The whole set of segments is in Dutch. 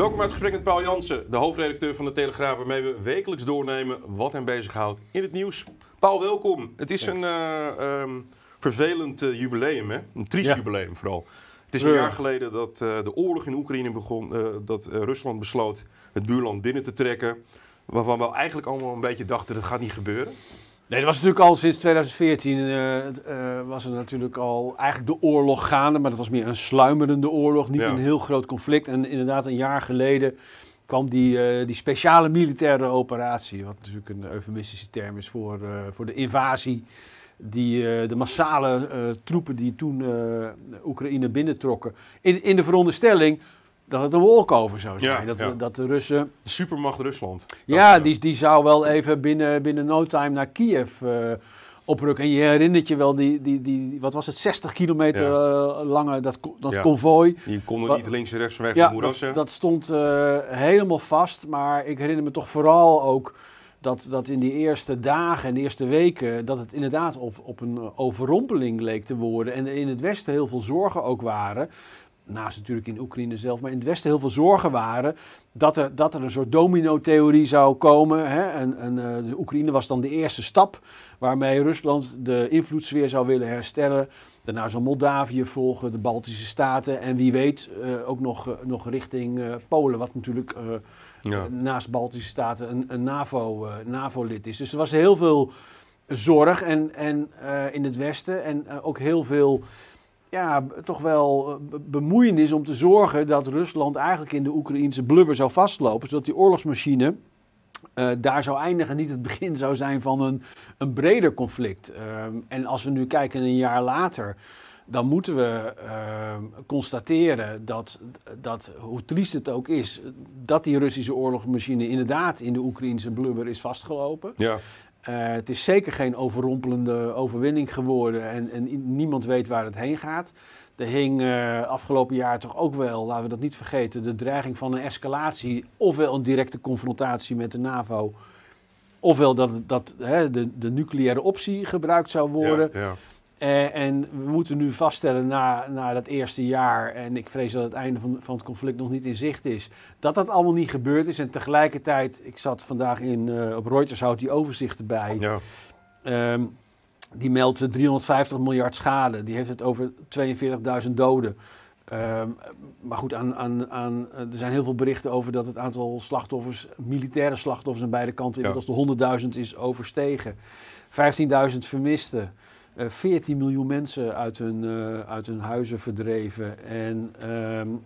Welkom uit het gesprek met Paul Jansen, de hoofdredacteur van de Telegraaf, waarmee we wekelijks doornemen wat hem bezighoudt in het nieuws. Paul, welkom. Het is een uh, um, vervelend uh, jubileum, hè? een triest ja. jubileum vooral. Het is een jaar geleden dat uh, de oorlog in Oekraïne begon, dat Rusland besloot het buurland binnen te trekken. Waarvan we eigenlijk allemaal een beetje dachten dat gaat niet gebeuren. Nee, dat was natuurlijk al sinds 2014 uh, uh, was er natuurlijk al eigenlijk de oorlog gaande, maar dat was meer een sluimerende oorlog, niet ja. een heel groot conflict. En inderdaad, een jaar geleden kwam die, uh, die speciale militaire operatie, wat natuurlijk een eufemistische term is voor, voor de invasie. Die, de massale troepen die toen Oekraïne binnentrokken. In, in de veronderstelling dat het een walkover zou zijn. Ja, dat, dat de Russen... De supermacht Rusland. Ja, die, die zou wel even binnen, binnen no time naar Kiev uh, oprukken. En je herinnert je wel die, die, die wat was het, 60 kilometer ja. lange dat, dat konvooi. Je kon er niet links en rechts weg ja, dat, dat stond uh, helemaal vast. Maar ik herinner me toch vooral ook dat, dat in die eerste dagen en de eerste weken... dat het inderdaad op, op een overrompeling leek te worden. En in het Westen heel veel zorgen ook waren naast natuurlijk in Oekraïne zelf, maar in het Westen heel veel zorgen waren dat er, dat er een soort domino-theorie zou komen. Hè? En, en uh, de Oekraïne was dan de eerste stap waarmee Rusland de invloedssfeer zou willen herstellen. Daarna zou Moldavië volgen, de Baltische Staten en wie weet uh, ook nog, uh, nog richting Polen, wat natuurlijk ja. naast Baltische Staten een, een NAVO, NAVO-lid is. Dus er was heel veel zorg en, en, in het Westen en ook heel veel ja, toch wel eh, bemoeienis om te zorgen dat Rusland eigenlijk in de Oekraïnse blubber zou vastlopen. Zodat die oorlogsmachine uh, daar zou eindigen, niet het begin zou zijn van een, een breder conflict. Uh, en als we nu kijken een jaar later, dan moeten we uh, constateren dat, dat, hoe triest het ook is, dat die Russische oorlogsmachine inderdaad in de Oekraïnse blubber is vastgelopen. Ja. Uh, het is zeker geen overrompelende overwinning geworden en, en niemand weet waar het heen gaat. Er hing uh, afgelopen jaar toch ook wel, laten we dat niet vergeten, de dreiging van een escalatie, ofwel een directe confrontatie met de NAVO, ofwel dat, dat hè, de, de nucleaire optie gebruikt zou worden. Ja, ja. Uh, en we moeten nu vaststellen na, na dat eerste jaar, en ik vrees dat het einde van, van het conflict nog niet in zicht is, dat dat allemaal niet gebeurd is. En tegelijkertijd, ik zat vandaag in, uh, op Reuters, houdt die overzichten bij. Ja. Um, die meldt 350 miljard schade. Die heeft het over 42.000 doden. Um, maar goed, aan, aan, aan, er zijn heel veel berichten over dat het aantal slachtoffers, militaire slachtoffers aan beide kanten, inmiddels de 100.000 is overstegen. 15.000 vermisten. Uh, 14 miljoen mensen uit hun, uh, uit hun huizen verdreven en um,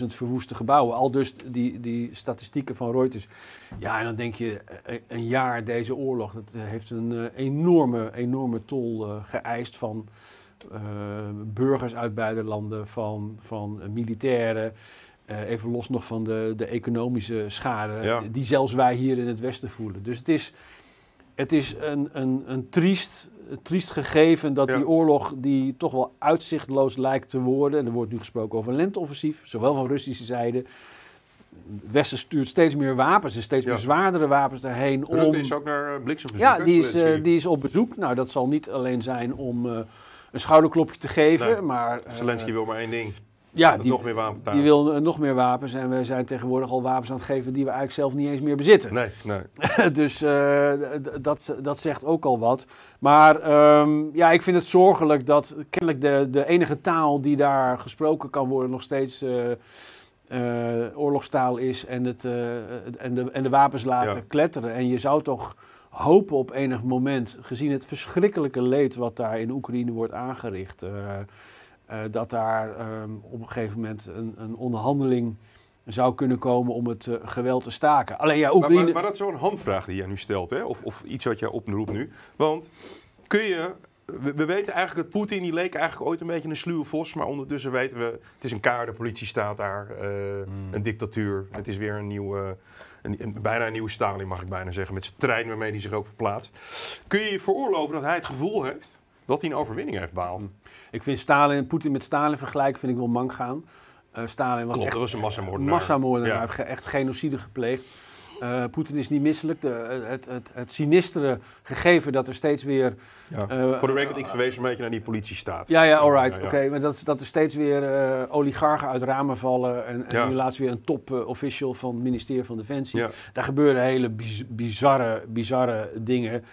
140.000 verwoeste gebouwen. Al dus die, die statistieken van Reuters. Ja, en dan denk je, een jaar deze oorlog, dat heeft een enorme, enorme tol geëist van burgers uit beide landen, van, van militairen. even los nog van de, de economische schade, Ja. die zelfs wij hier in het Westen voelen. Dus het is, het is een, een, een triest, triest gegeven dat Ja. die oorlog, die toch wel uitzichtloos lijkt te worden, en er wordt nu gesproken over een lenteoffensief, zowel van Russische zijde. Westen stuurt steeds meer wapens en steeds Ja. meer zwaardere wapens daarheen. Om... Rutte is ook naar uh, bliksemverzoek. Ja, die is, eh, die is op bezoek. Nou, dat zal niet alleen zijn om eh, een schouderklopje te geven, Nee. maar... eh, Zelensky wil maar één ding. Ja, die, nog meer wapentalen. die wil eh, nog meer wapens en we zijn tegenwoordig al wapens aan het geven die we eigenlijk zelf niet eens meer bezitten. Nee, nee. dus eh, dat, dat zegt ook al wat. Maar ehm, ja, ik vind het zorgelijk dat kennelijk de, de enige taal die daar gesproken kan worden nog steeds eh, oorlogstaal is en, het, en, de, en de wapens laten Ja. kletteren. En je zou toch hopen op enig moment, gezien het verschrikkelijke leed wat daar in Oekraïne wordt aangericht, dat daar ehm, op een gegeven moment een, een onderhandeling zou kunnen komen om het eh, geweld te staken. Alleen ja, Maar, Oekraïne... maar, maar dat is zo'n handvraag die jij nu stelt, hè? Of, of iets wat jij oproept nu. Want kun je. We, we weten eigenlijk dat Poetin, die leek eigenlijk ooit een beetje een sluwe vos. Maar ondertussen weten we, het is een kaart, de politie staat daar. eh, Een dictatuur. Het is weer een nieuwe. Een, een- bijna een nieuwe Stalin, mag ik bijna zeggen. Met zijn trein waarmee hij zich ook verplaatst. Kun je je veroorloven dat hij het gevoel heeft dat hij een overwinning heeft behaald? Ik vind Stalin, Poetin met Stalin vergelijken, vind ik wel mank gaan. Eh, Stalin was Klopt, echt dat was een massamoordenaar. massamoordenaar, Ja. heeft echt genocide gepleegd. Uh, Poetin is niet misselijk. De, het, het, het sinistere gegeven dat er steeds weer... Ja. Uh, Voor de record, ik verwees een beetje naar die politiestaat. Ja, ja, alright. Ja, Oké, maar dat, dat er steeds weer uh, oligarchen uit ramen vallen. En, en nu laatst weer een top-official van het ministerie van Defensie. Daar gebeuren hele bizarre, bizarre dingen.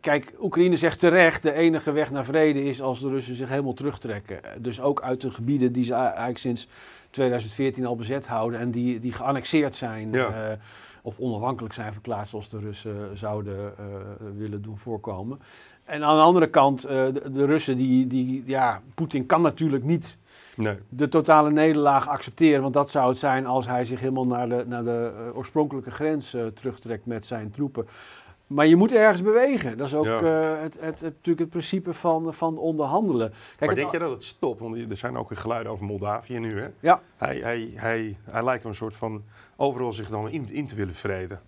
Kijk, Oekraïne zegt terecht, de enige weg naar vrede is als de Russen zich helemaal terugtrekken. Dus ook uit de gebieden die ze eigenlijk sinds 2014 al bezet houden en die, die geannexeerd zijn. Ja of onafhankelijk zijn verklaard zoals de Russen zouden uh, willen doen voorkomen. En aan de andere kant, uh, de, de, Russen, die, die, ja, Poetin kan natuurlijk niet nee. de totale nederlaag accepteren. Want dat zou het zijn als hij zich helemaal naar de, naar de oorspronkelijke grens terugtrekt met zijn troepen. Maar je moet ergens bewegen. Dat is ook het, het, het, natuurlijk het principe van, van onderhandelen. Kijk, maar denk je dat het stopt? Want er zijn ook weer geluiden over Moldavië nu. Hè? Ja. Hij, hij, hij, hij lijkt een soort van overal zich dan in, in te willen vreten.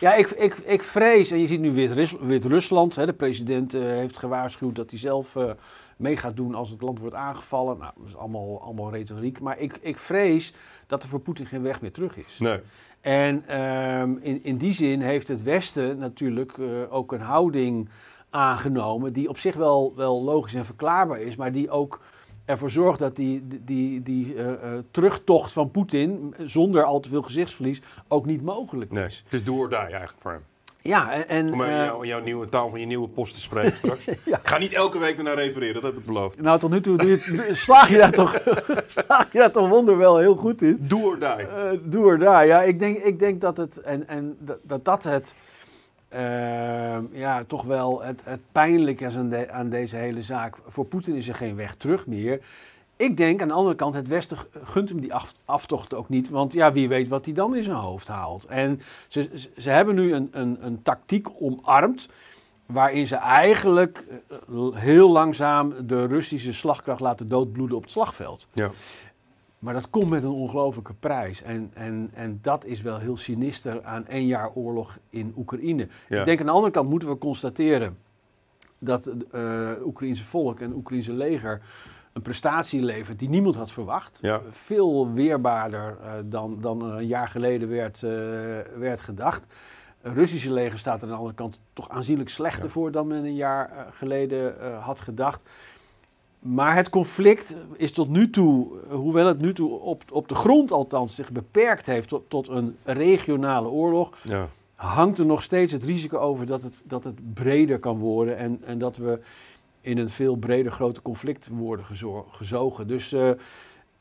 Ja, ik, ik, ik vrees, en je ziet nu Wit-Rusland, de president uh, heeft gewaarschuwd dat hij zelf uh, mee gaat doen als het land wordt aangevallen. Nou, dat is allemaal, allemaal retoriek. Maar ik, ik vrees dat er voor Poetin geen weg meer terug is. Nee. En um, in, in die zin heeft het Westen natuurlijk uh, ook een houding aangenomen die op zich wel, wel logisch en verklaarbaar is, maar die ook ervoor zorgt dat die, die, die uh, uh, terugtocht van Poetin zonder al te veel gezichtsverlies ook niet mogelijk is. Nee, het is door daar eigenlijk voor hem. Ja, en... Om uh, jouw, jouw nieuwe taal van je nieuwe post te spreken straks. ja. Ik ga niet elke week ernaar refereren, dat heb ik beloofd. Nou, tot nu toe doe je, slaag, je daar toch, slaag je daar toch wonderwel heel goed in. Doe or die. doe or die, ja. Ik denk, ik denk dat het... En, en dat, dat, het uh, ja, toch wel het, het pijnlijke is aan, aan, deze hele zaak. Voor Poetin is er geen weg terug meer. Ik denk aan de andere kant, het Westen gunt hem die aftocht ook niet. Want ja, wie weet wat hij dan in zijn hoofd haalt. En ze, ze hebben nu een, een, een tactiek omarmd. Waarin ze eigenlijk eh, heel langzaam de Russische slagkracht laten doodbloeden op het slagveld. Ja. Maar dat komt met een ongelofelijke prijs. En, en, en dat is wel heel sinister aan één jaar oorlog in Oekraïne. Ik denk aan de andere kant moeten we constateren dat het uh, Oekraïnse volk en het Oekraïnse leger een prestatie levert die niemand had verwacht. Veel weerbaarder uh, dan, dan een jaar geleden werd, uh, werd gedacht. Het Russische leger staat er aan de andere kant toch aanzienlijk slechter voor dan men een jaar geleden had gedacht. Maar het conflict is tot nu toe, hoewel het nu toe op, op de grond althans zich beperkt heeft tot, tot een regionale oorlog, ja. hangt er nog steeds het risico over dat het, dat het breder kan worden en, en dat we in een veel breder groter conflict worden gezogen. Dus uh,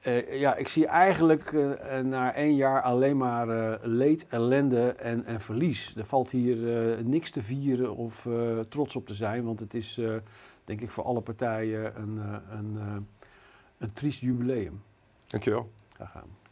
uh, ja, ik zie eigenlijk uh, na één jaar alleen maar leed, ellende en, en verlies. Er valt hier niks te vieren of trots op te zijn, want het is denk ik voor alle partijen een, eh, een, eh, een triest jubileum. Dankjewel. Graag gedaan.